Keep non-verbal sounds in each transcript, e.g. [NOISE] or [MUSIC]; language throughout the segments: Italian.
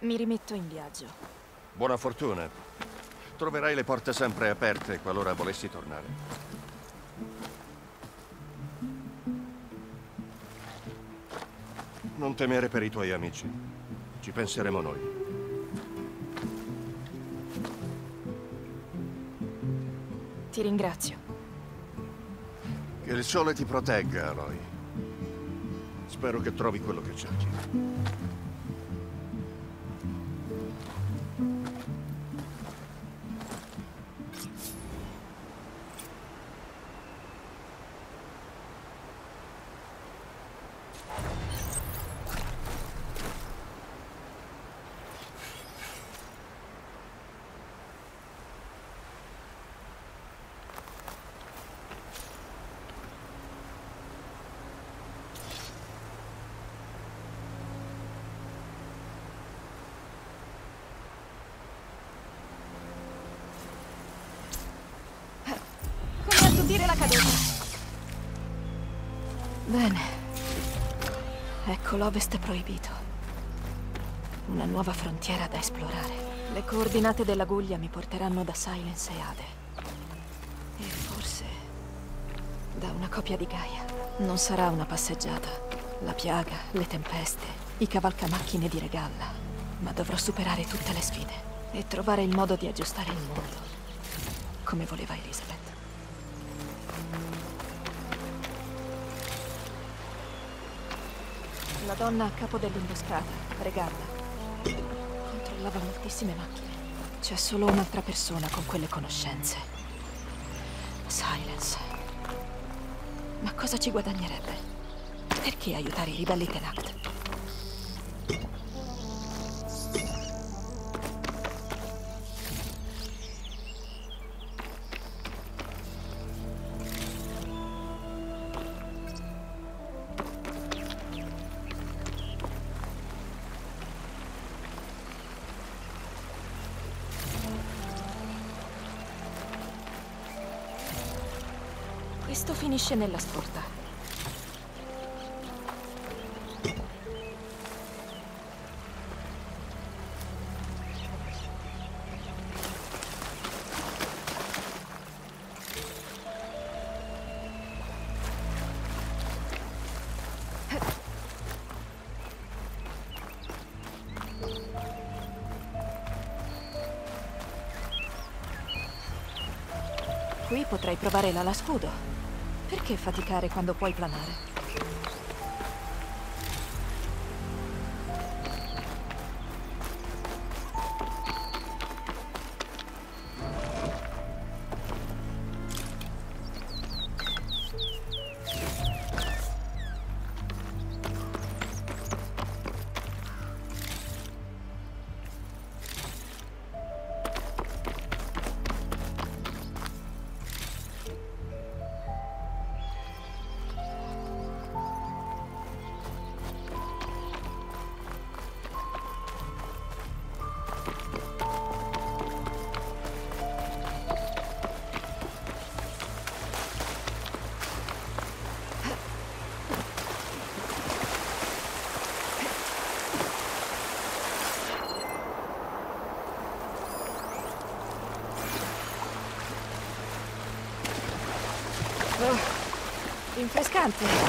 Mi rimetto in viaggio. Buona fortuna. Troverai le porte sempre aperte qualora volessi tornare. Non temere per i tuoi amici. Ci penseremo noi. Ti ringrazio. Che il sole ti protegga, Aloy. Spero che trovi quello che cerchi. L'ovest proibito. Una nuova frontiera da esplorare. Le coordinate della guglia mi porteranno da Silence e Ade. E forse da una copia di Gaia. Non sarà una passeggiata. La piaga, le tempeste, i cavalcamacchine di Regalla. Ma dovrò superare tutte le sfide e trovare il modo di aggiustare il mondo. Come voleva Elizabeth. La donna a capo dell'imboscata, Regalla, controllava moltissime macchine. C'è solo un'altra persona con quelle conoscenze. Silence. Ma cosa ci guadagnerebbe? Perché aiutare i ribelli Tenact? Finisce nella sporta. Qui potrei provare l'ala scudo. Perché faticare quando puoi planare? Rinfrescante, più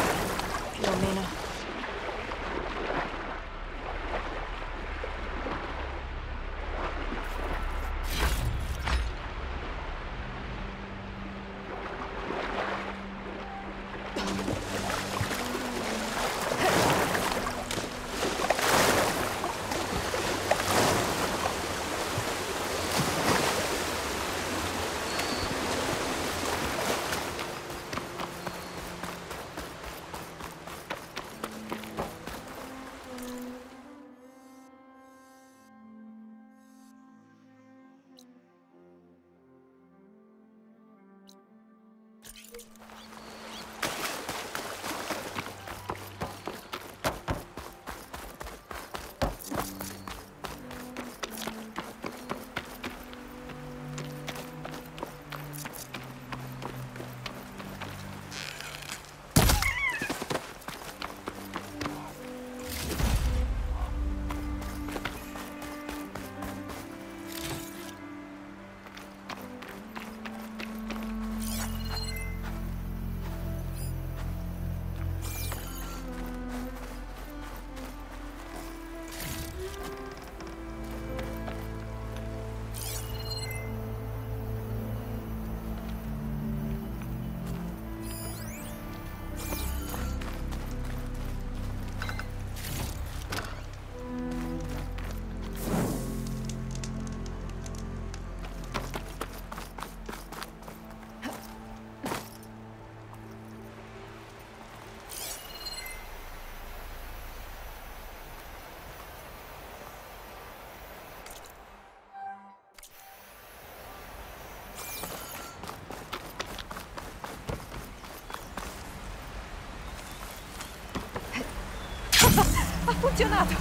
Ha funzionato!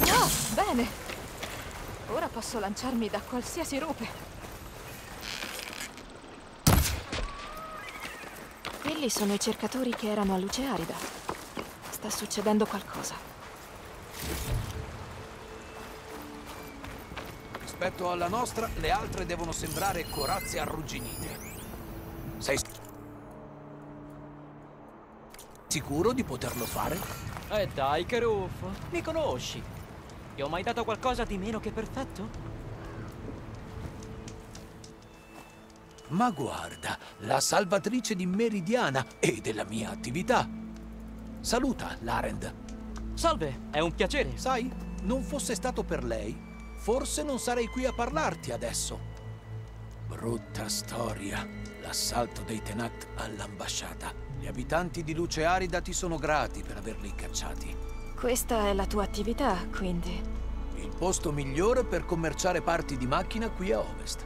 No, bene. Ora posso lanciarmi da qualsiasi rupe. Quelli sono i cercatori che erano a luce arida. Sta succedendo qualcosa. Rispetto alla nostra, le altre devono sembrare corazze arrugginite. Sei sicuro di poterlo fare? Eh dai, che ruffo. Mi conosci. Ti ho mai dato qualcosa di meno che perfetto? Ma guarda, la salvatrice di Meridiana e della mia attività. Saluta, Larend. Salve, è un piacere. Sai, non fosse stato per lei, forse non sarei qui a parlarti adesso. Brutta storia, l'assalto dei Tenat all'ambasciata. Gli abitanti di Luce Arida ti sono grati per averli cacciati. Questa è la tua attività, quindi. Il posto migliore per commerciare parti di macchina qui a ovest.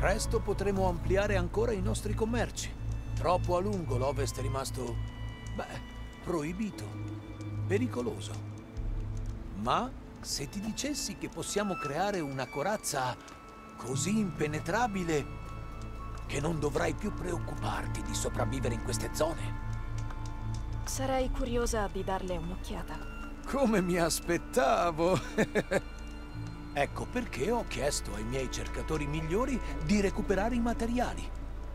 Presto potremo ampliare ancora i nostri commerci. Troppo a lungo l'ovest è rimasto, beh, proibito, pericoloso. Ma se ti dicessi che possiamo creare una corazza così impenetrabile che non dovrai più preoccuparti di sopravvivere in queste zone. Sarei curiosa di darle un'occhiata. Come mi aspettavo! [LAUGHS] ecco perché ho chiesto ai miei cercatori migliori di recuperare i materiali,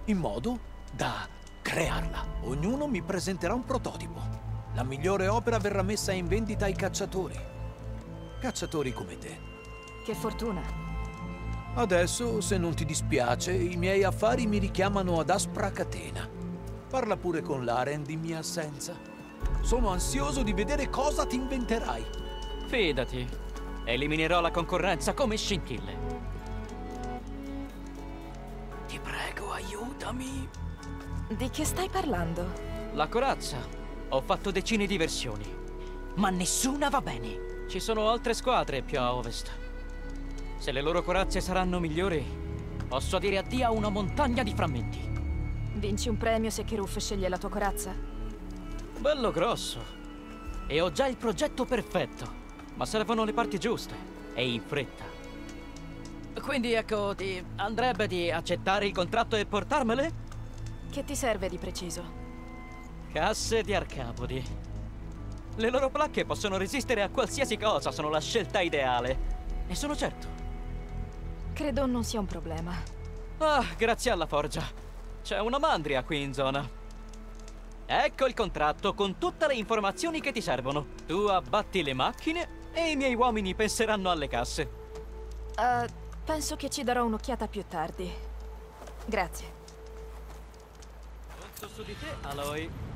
in modo da crearla. Ognuno mi presenterà un prototipo. La migliore opera verrà messa in vendita ai cacciatori. Cacciatori come te. Che fortuna. Adesso, se non ti dispiace, i miei affari mi richiamano ad aspra catena. Parla pure con Laren di mia assenza. Sono ansioso di vedere cosa ti inventerai. Fidati. Eliminerò la concorrenza come scintille. Ti prego, aiutami. Di che stai parlando? La corazza. Ho fatto decine di versioni. Ma nessuna va bene. Ci sono altre squadre più a ovest. Se le loro corazze saranno migliori, posso dire addio a una montagna di frammenti. Vinci un premio se Kiruf sceglie la tua corazza? Bello grosso. E ho già il progetto perfetto. Ma servono le parti giuste. E in fretta. Quindi ecco, ti andrebbe di accettare il contratto e portarmele? Che ti serve di preciso? Casse di Arcapodi. Le loro placche possono resistere a qualsiasi cosa, sono la scelta ideale. Ne sono certo. Credo non sia un problema. Ah, grazie alla forgia. C'è una mandria qui in zona. Ecco il contratto con tutte le informazioni che ti servono. Tu abbatti le macchine e i miei uomini penseranno alle casse. Uh, penso che ci darò un'occhiata più tardi. Grazie. Conto su di te, Aloy.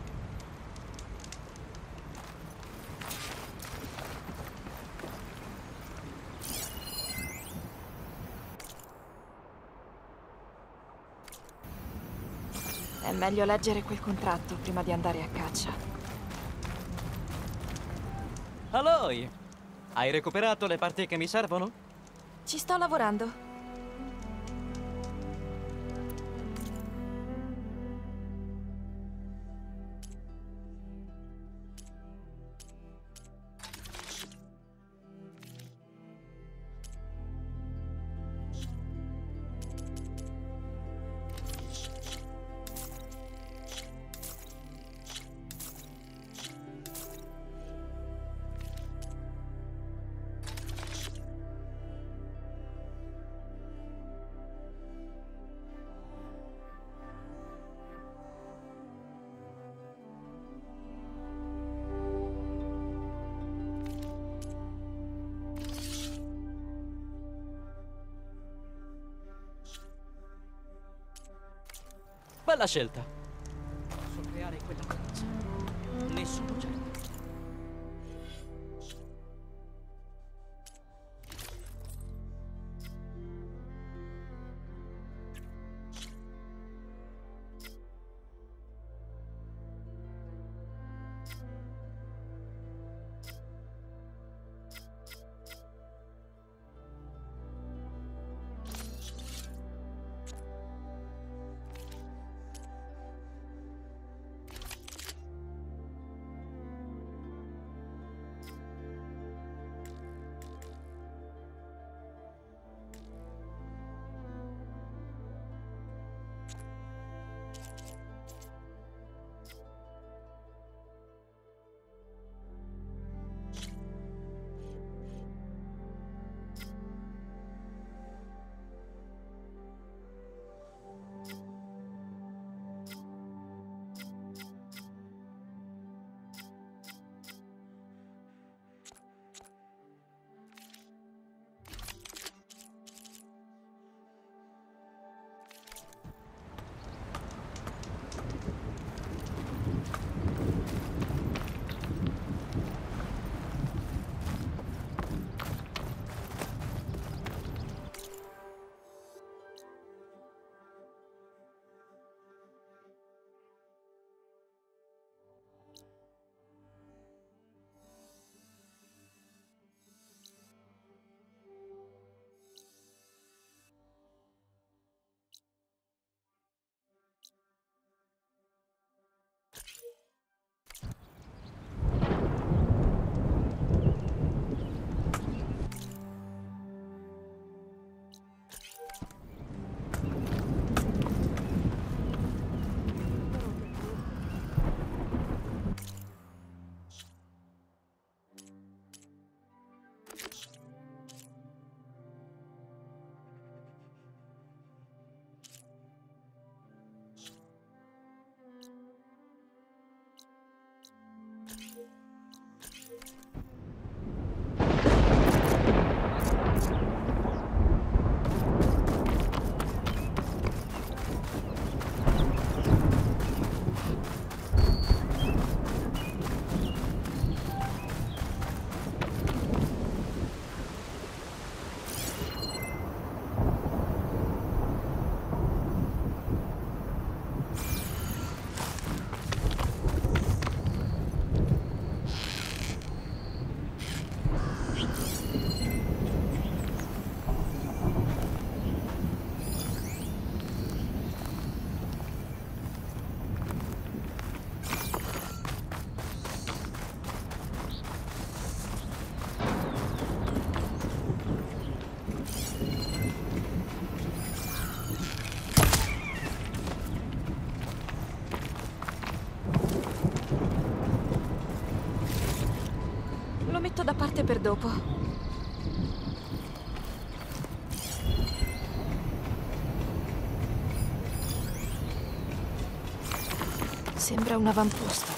È meglio leggere quel contratto prima di andare a caccia. Aloy! Hai recuperato le parti che mi servono? Ci sto lavorando. Bella scelta. Posso creare quella corazza. Ne sono da parte per dopo. Sembra un avamposto.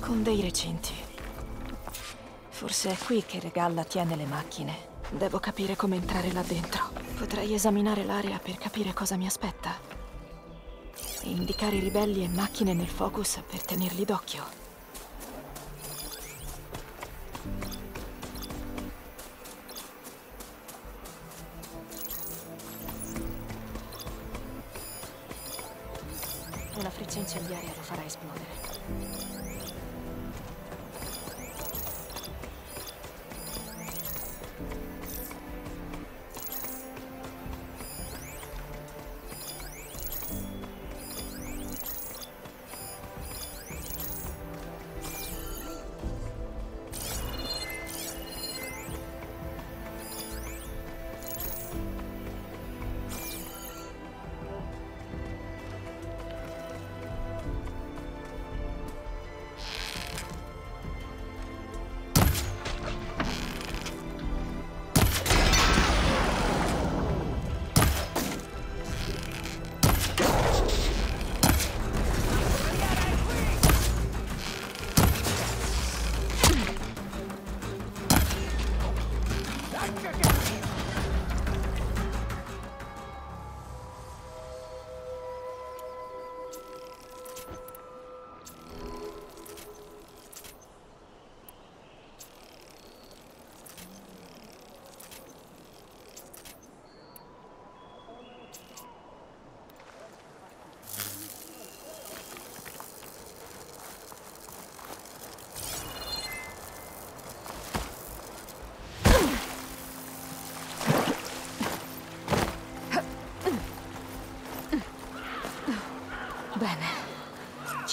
Con dei recinti. Forse è qui che Regalla tiene le macchine. Devo capire come entrare là dentro. Potrei esaminare l'area per capire cosa mi aspetta. E indicare ribelli e macchine nel focus per tenerli d'occhio.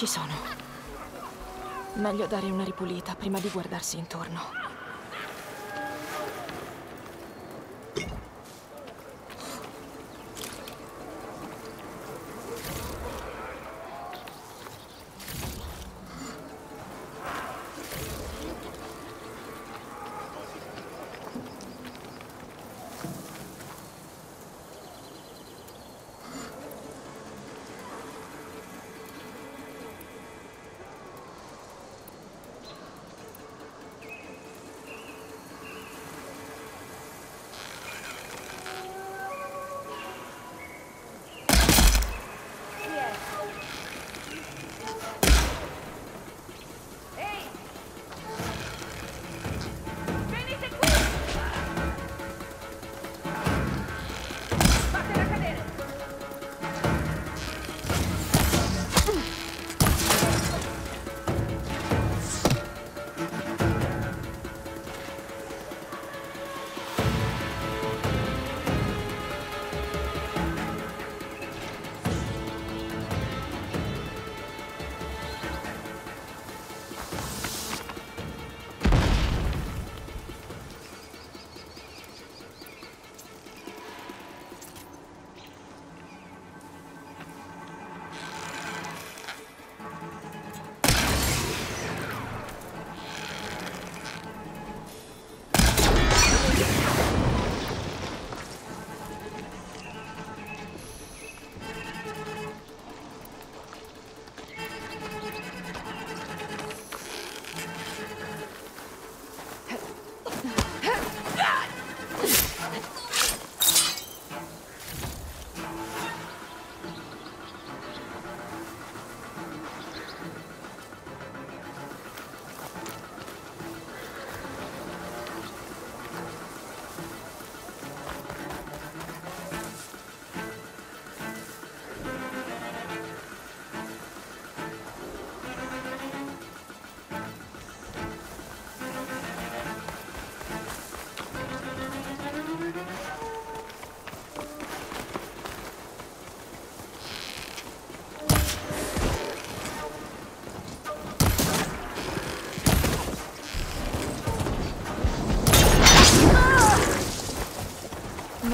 Ci sono. Meglio dare una ripulita prima di guardarsi intorno.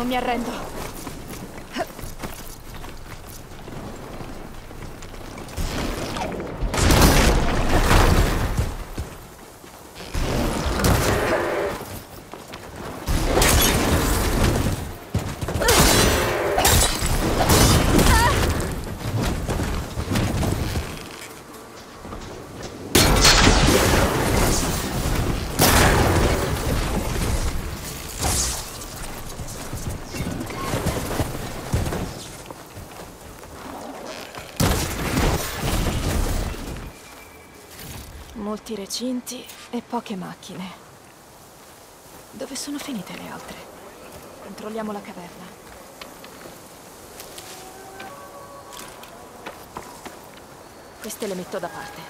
Mi arrendo. Molti recinti e poche macchine. Dove sono finite le altre? Controlliamo la caverna. Queste le metto da parte.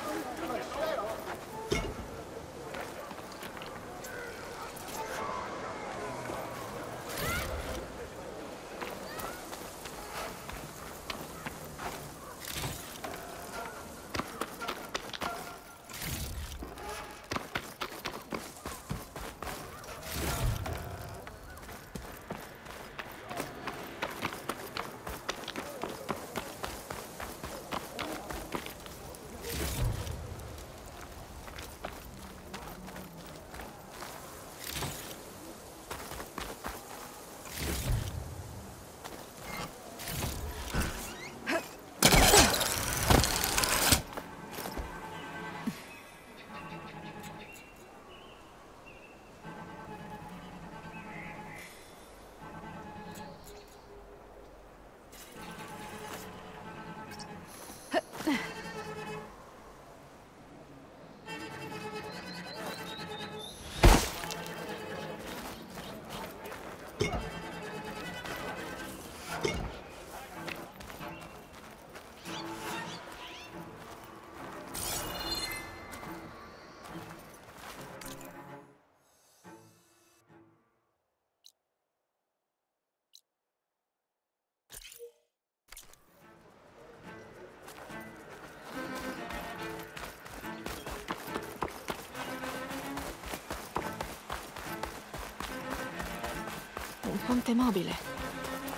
Ponte mobile.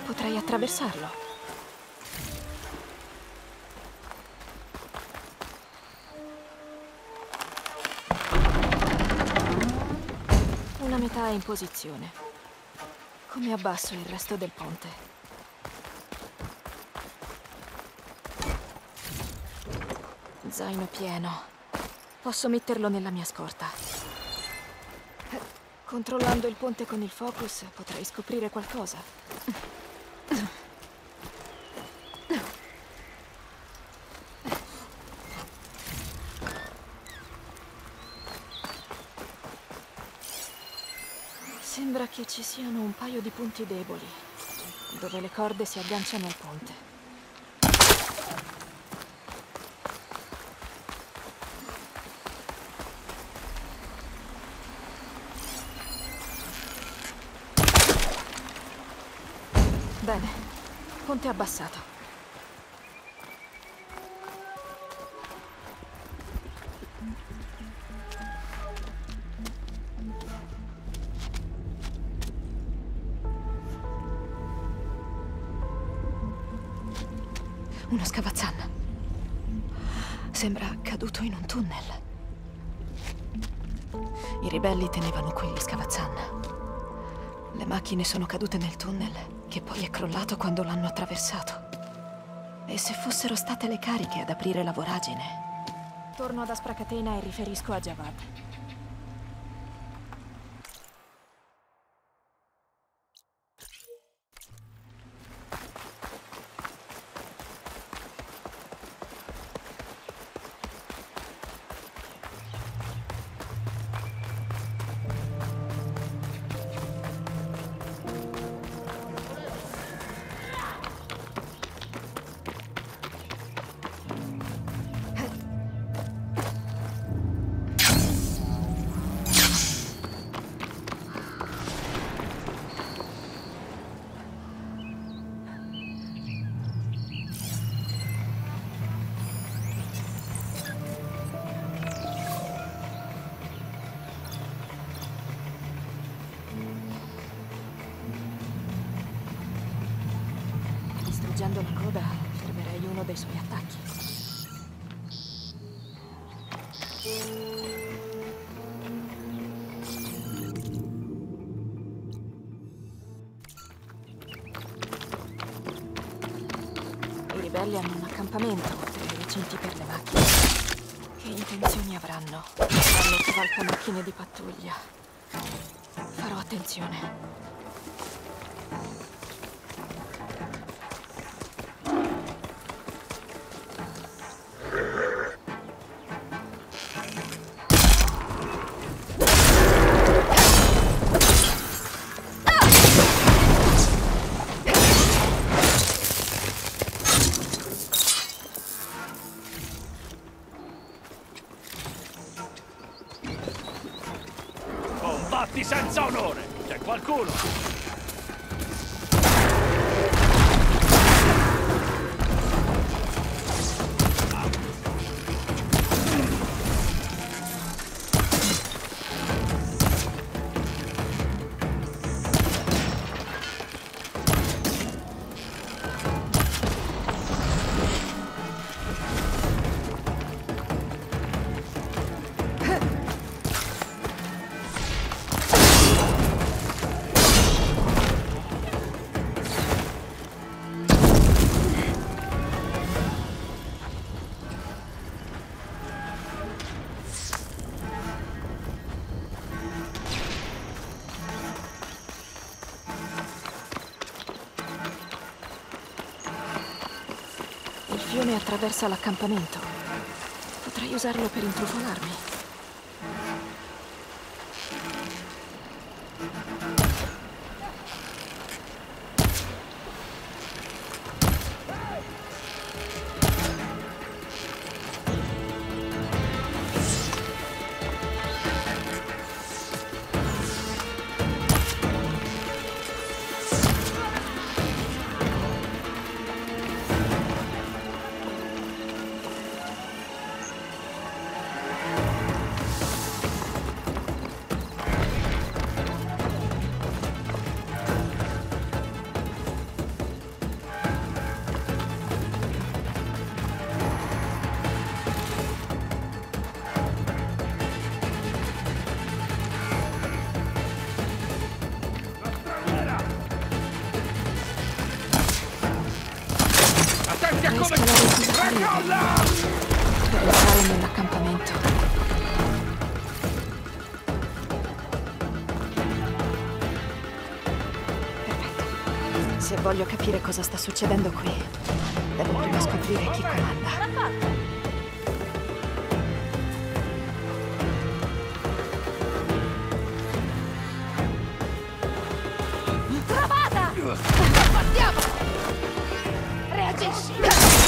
Potrei attraversarlo. Una metà è in posizione. Come abbasso il resto del ponte? Zaino pieno. Posso metterlo nella mia scorta. Controllando il ponte con il focus potrei scoprire qualcosa. Sembra che ci siano un paio di punti deboli, dove le corde si agganciano al ponte. Bene, ponte abbassato. Uno scavazzan. Sembra caduto in un tunnel. I ribelli tenevano qui gli scavazzan. Le macchine sono cadute nel tunnel, che poi è crollato quando l'hanno attraversato. E se fossero state le cariche ad aprire la voragine? Torno ad Aspracatena e riferisco a Javad. Distruggendo la coda, fermerei uno dei suoi attacchi. I ribelli hanno un accampamento oltre i recinti per le macchine. Che intenzioni avranno? Hanno cavalca macchine di pattuglia. Farò attenzione. attraversa l'accampamento. Potrei usarlo per intrufolarmi. Se voglio capire cosa sta succedendo qui, devo prima scoprire chi comanda. Trovata! Partiamo! Reagisci!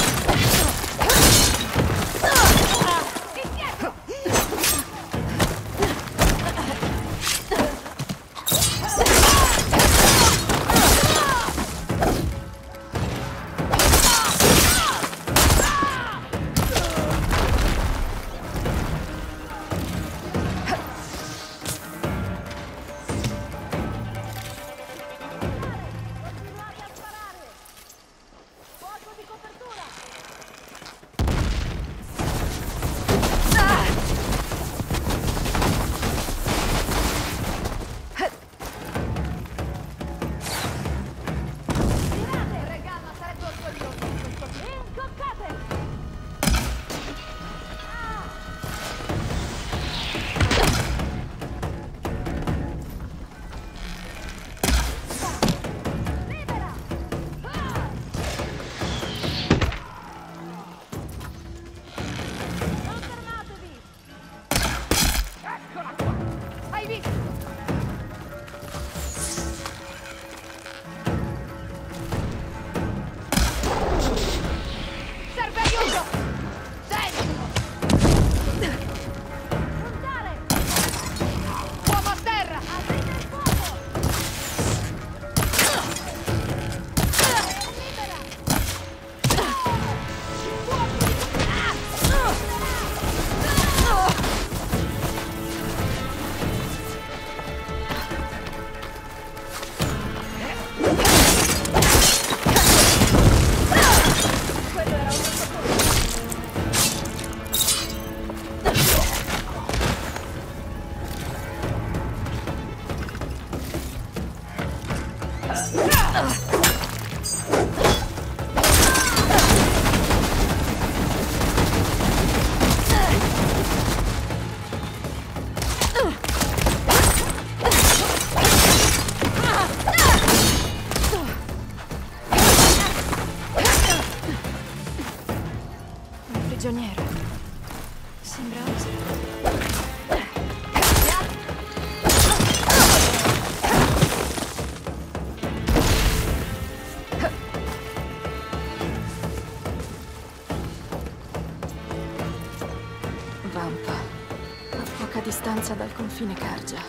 distanza dal confine Cargia.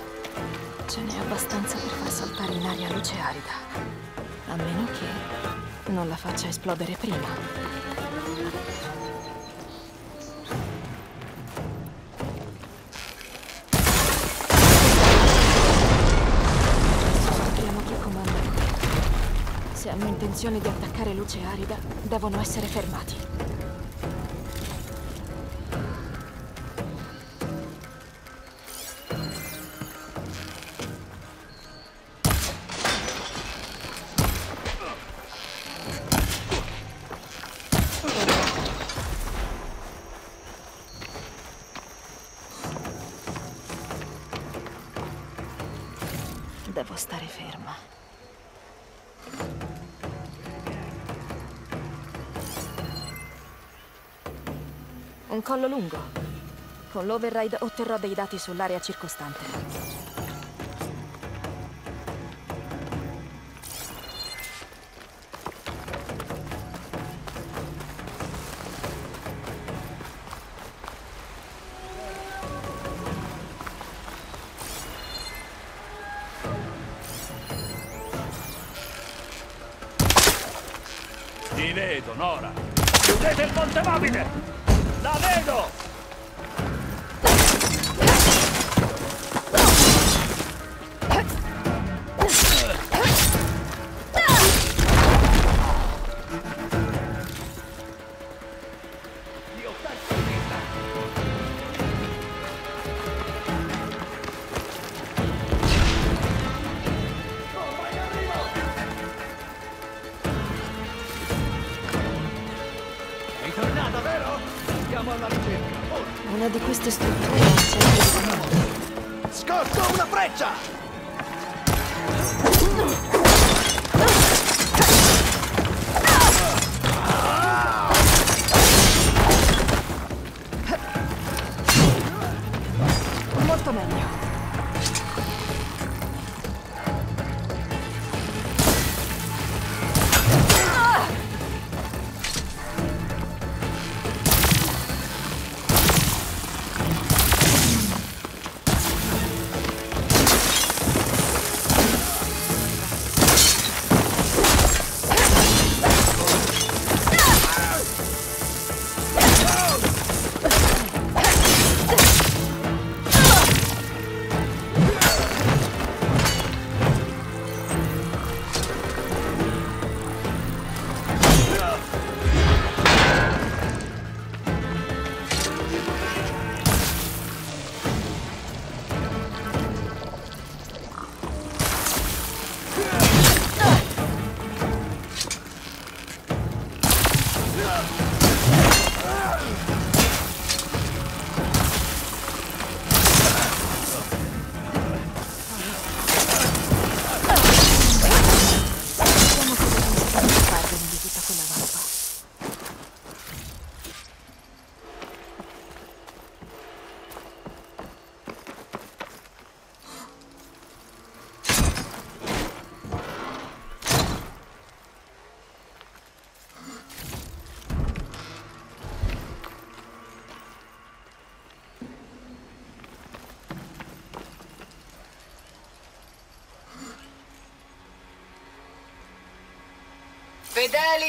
Ce n'è abbastanza per far saltare in aria luce arida. A meno che non la faccia esplodere prima. Se hanno intenzione di attaccare luce arida, devono essere fermati. Collo lungo. Con l'override otterrò dei dati sull'area circostante. Ti vedo, Nora! Chiudete il ponte mobile!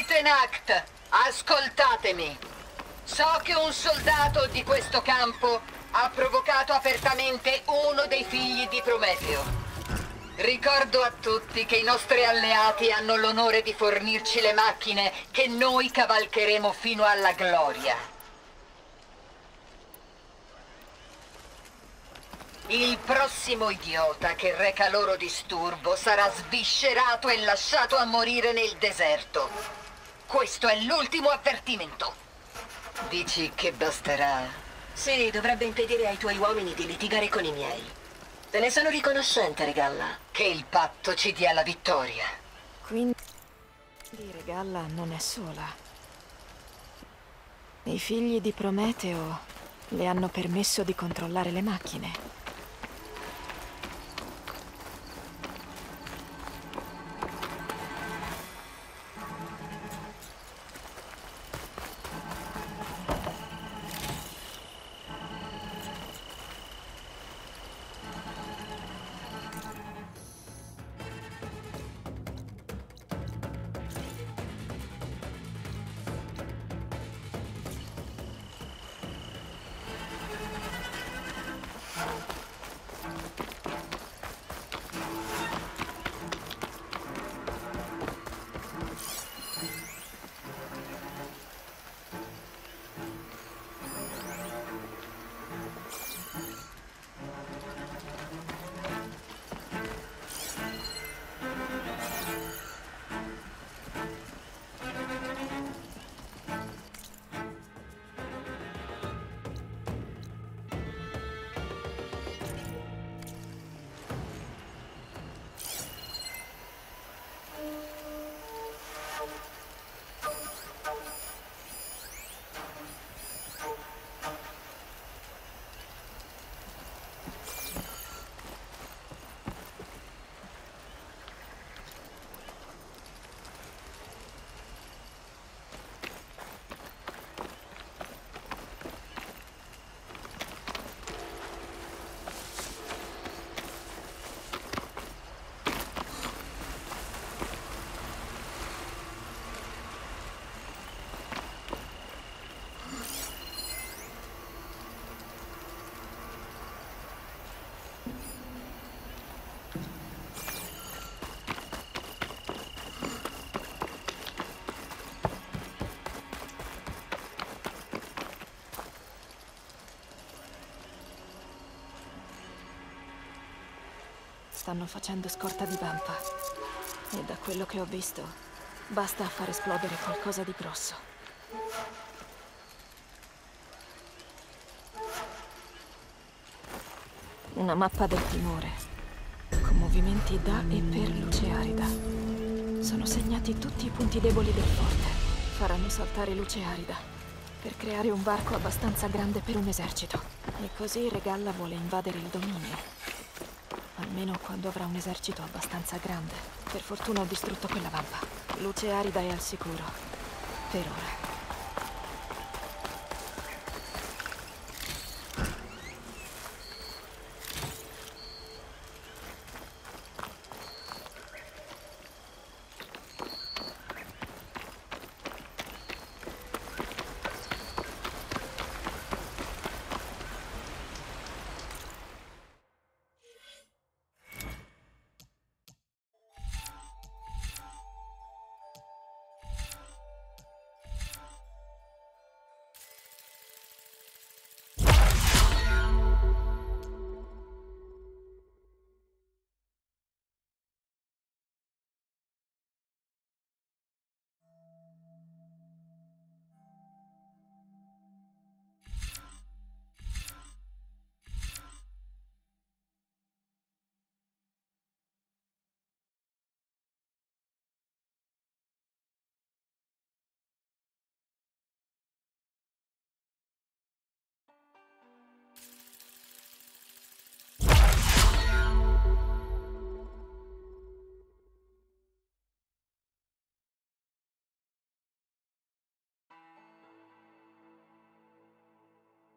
Fedeli Tenact, ascoltatemi. So che un soldato di questo campo ha provocato apertamente uno dei figli di Prometeo. Ricordo a tutti che i nostri alleati hanno l'onore di fornirci le macchine che noi cavalcheremo fino alla gloria. Il prossimo idiota che reca loro disturbo sarà sviscerato e lasciato a morire nel deserto. Questo è l'ultimo avvertimento. Dici che basterà? Sì, dovrebbe impedire ai tuoi uomini di litigare con i miei. Te ne sono riconoscente, Regalla. Che il patto ci dia la vittoria. Quindi Regalla non è sola. I figli di Prometeo le hanno permesso di controllare le macchine. Stanno facendo scorta di vampa. E da quello che ho visto, basta a far esplodere qualcosa di grosso. Una mappa del timore, con movimenti da e per luce arida. Sono segnati tutti i punti deboli del forte. Faranno saltare luce arida, per creare un varco abbastanza grande per un esercito. E così Regalla vuole invadere il dominio. Almeno quando avrà un esercito abbastanza grande. Per fortuna ho distrutto quella vampa. Luce arida è al sicuro. Per ora.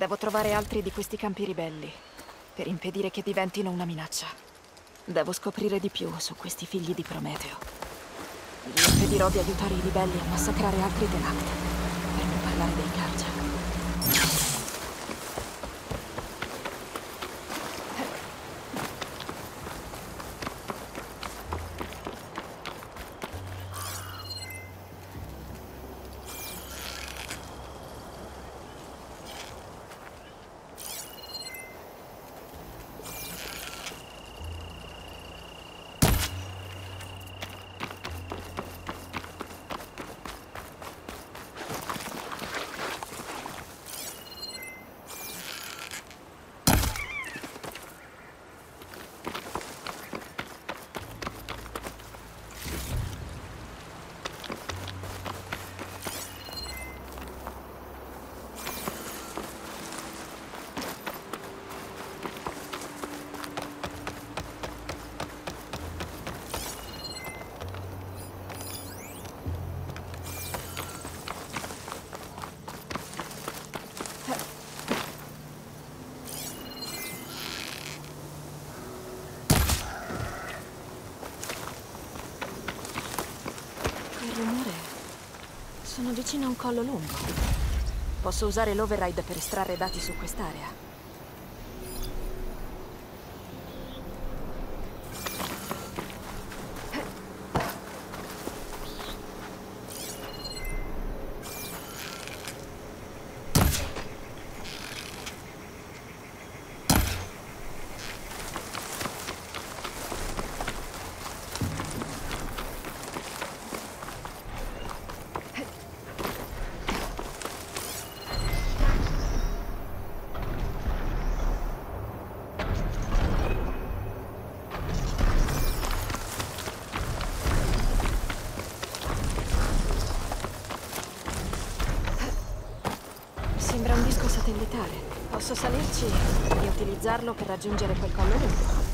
Devo trovare altri di questi campi ribelli, per impedire che diventino una minaccia. Devo scoprire di più su questi figli di Prometeo. Gli impedirò di aiutare i ribelli a massacrare altri Tenakth, per non parlare dei Karja. Sono vicino a un collo lungo. Posso usare l'override per estrarre dati su quest'area. Sembra un disco satellitare. Posso salirci e utilizzarlo per raggiungere quel collo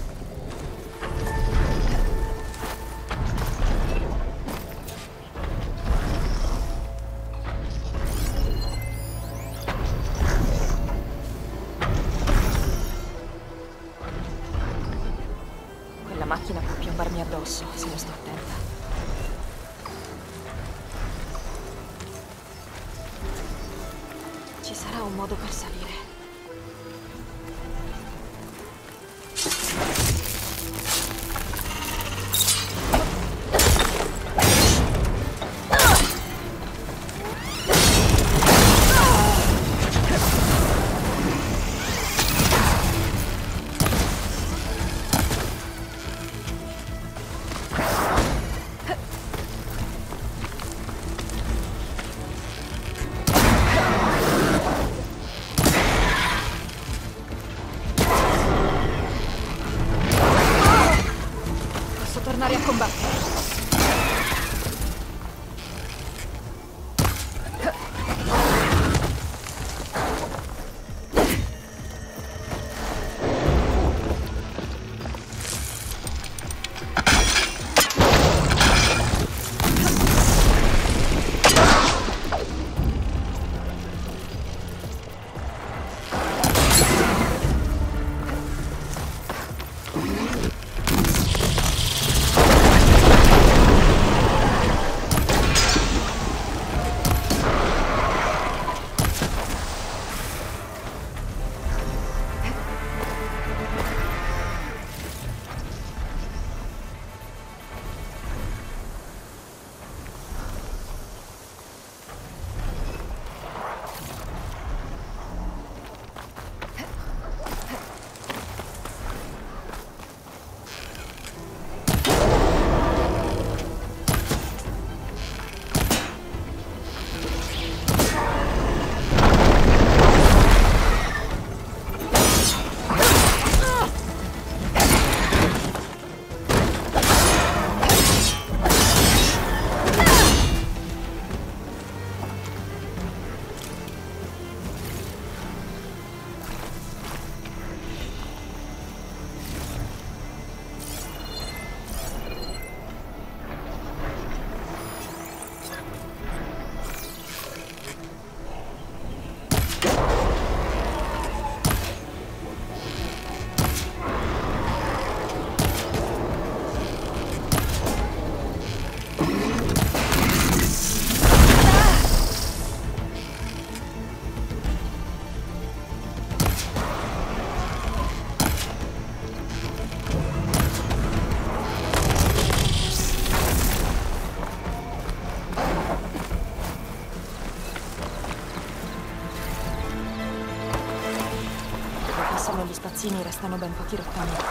Restano ben pochi rottami.